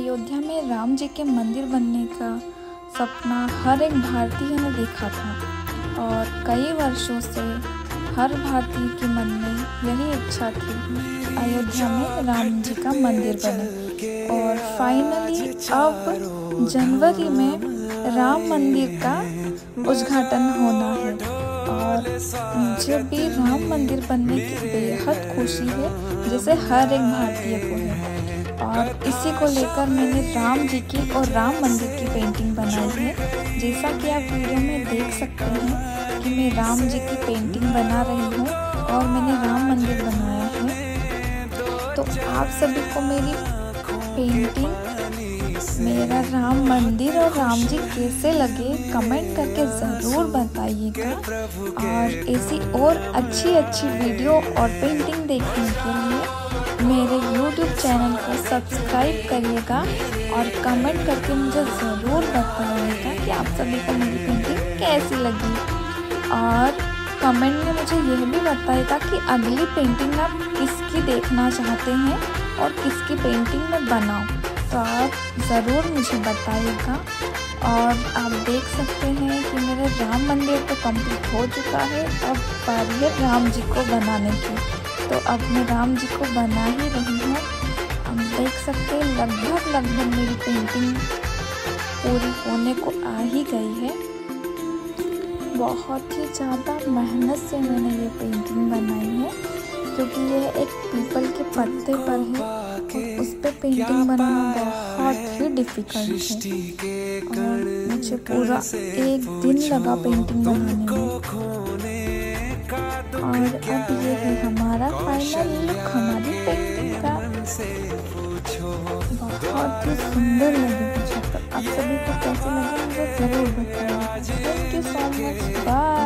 अयोध्या में राम जी के मंदिर बनने का सपना हर एक भारतीय ने देखा था। और कई वर्षों से हर भारतीय के मन में यही इच्छा थी, अयोध्या में राम जी का मंदिर बने। और फाइनली अब जनवरी में राम मंदिर का उद्घाटन होना है। और मुझे भी राम मंदिर बनने की बेहद खुशी है, जैसे हर एक भारतीय को है। और इसी को लेकर मैंने राम जी की और राम मंदिर की पेंटिंग बनाई है। जैसा कि आप वीडियो में देख सकते हैं कि मैं राम जी की पेंटिंग बना रही हूँ और मैंने राम मंदिर बनाया है। तो आप सभी को मेरी पेंटिंग मेरा राम मंदिर और राम जी कैसे लगे कमेंट करके ज़रूर बताइएगा। और ऐसी और अच्छी अच्छी वीडियो और पेंटिंग देखने के लिए मेरे YouTube चैनल को सब्सक्राइब करिएगा और कमेंट करके मुझे ज़रूर बताइएगा कि आप सभी को मेरी पेंटिंग कैसी लगी। और कमेंट में मुझे यह भी बताइएगा कि अगली पेंटिंग आप किसकी देखना चाहते हैं और किसकी पेंटिंग में बनाऊँ तो आप ज़रूर मुझे बताइएगा। और आप देख सकते हैं कि मेरे राम मंदिर तो कंप्लीट हो चुका है अब बारी है राम जी को बनाने की। तो अब मैं राम जी को बना ही रही हूँ। देख सकते हैं लगभग लगभग मेरी पेंटिंग पूरी होने को आ ही गई है। बहुत ही ज़्यादा मेहनत से मैंने ये पेंटिंग बनाई है क्योंकि ये एक पीपल के पत्ते पर है और उस पर पेंटिंग बनाना बहुत ही डिफ़िकल्ट है। और मुझे पूरा एक दिन लगा पेंटिंग बनाने में। और अब ये है हमारा फाइनल लुक हमारी बहुत ही सुंदर लगी मुझे तो आप सभी को कैसे लगे मुझे ज़रूर बताइए। Thank you so much bye